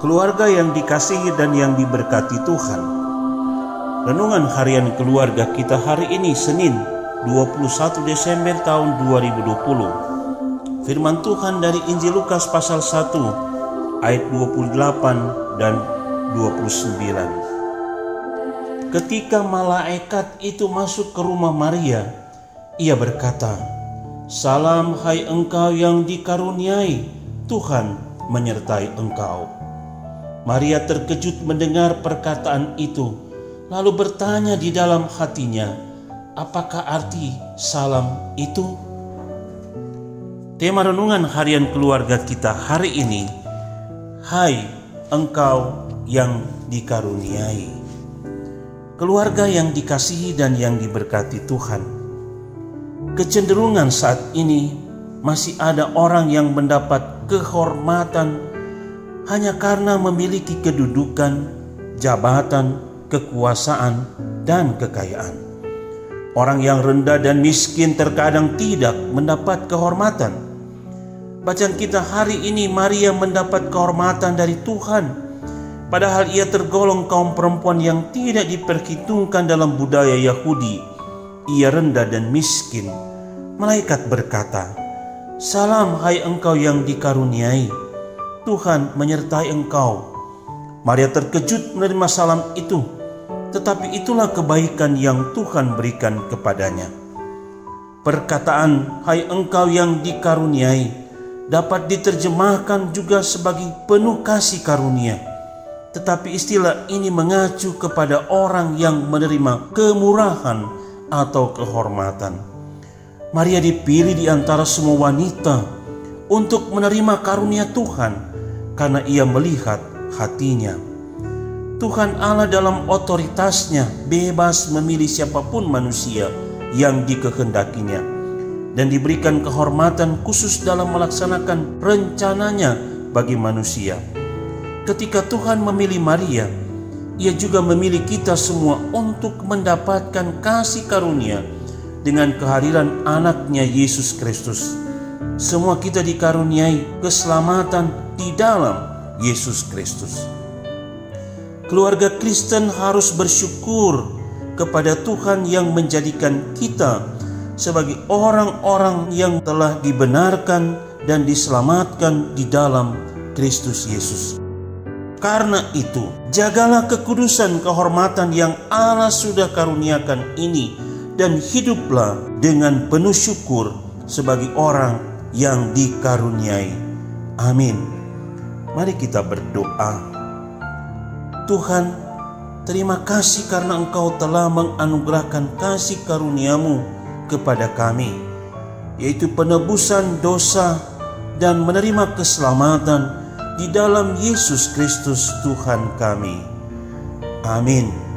Keluarga yang dikasihi dan yang diberkati Tuhan. Renungan harian keluarga kita hari ini Senin 21 Desember tahun 2020. Firman Tuhan dari Injil Lukas pasal 1 ayat 28 dan 29. Ketika malaikat itu masuk ke rumah Maria, ia berkata, "Salam hai engkau yang dikaruniai, Tuhan menyertai engkau." Maria terkejut mendengar perkataan itu, lalu bertanya di dalam hatinya, "Apakah arti salam itu?" Tema renungan harian keluarga kita hari ini, "Hai engkau yang dikaruniai." Keluarga yang dikasihi dan yang diberkati Tuhan. Kecenderungan saat ini masih ada orang yang mendapat kehormatan hanya karena memiliki kedudukan, jabatan, kekuasaan, dan kekayaan. Orang yang rendah dan miskin terkadang tidak mendapat kehormatan. Bacaan kita hari ini Maria mendapat kehormatan dari Tuhan, padahal ia tergolong kaum perempuan yang tidak diperhitungkan dalam budaya Yahudi. Ia rendah dan miskin. Malaikat berkata, "Salam, hai engkau yang dikaruniai." Tuhan menyertai engkau. Maria terkejut menerima salam itu, tetapi itulah kebaikan yang Tuhan berikan kepadanya. Perkataan "Hai engkau yang dikaruniai" dapat diterjemahkan juga sebagai penuh kasih karunia. Tetapi istilah ini mengacu kepada orang yang menerima kemurahan atau kehormatan. Maria dipilih di antara semua wanita untuk menerima karunia Tuhan karena ia melihat hatinya. Tuhan Allah dalam otoritasnya bebas memilih siapa pun manusia yang dikehendakinya dan diberikan kehormatan khusus dalam melaksanakan rencananya bagi manusia. Ketika Tuhan memilih Maria, ia juga memilih kita semua untuk mendapatkan kasih karunia dengan kehadiran anaknya Yesus Kristus. Semua kita dikaruniai keselamatan di dalam Yesus Kristus. Keluarga Kristen harus bersyukur kepada Tuhan yang menjadikan kita sebagai orang-orang yang telah dibenarkan dan diselamatkan di dalam Kristus Yesus. Karena itu, jagalah kekudusan kehormatan yang Allah sudah karuniakan ini dan hiduplah dengan penuh syukur sebagai orang yang dikaruniai. Amin. Mari kita berdoa. Tuhan, terima kasih karena Engkau telah menganugerahkan kasih karuniamu kepada kami, yaitu penebusan dosa dan menerima keselamatan di dalam Yesus Kristus Tuhan kami. Amin.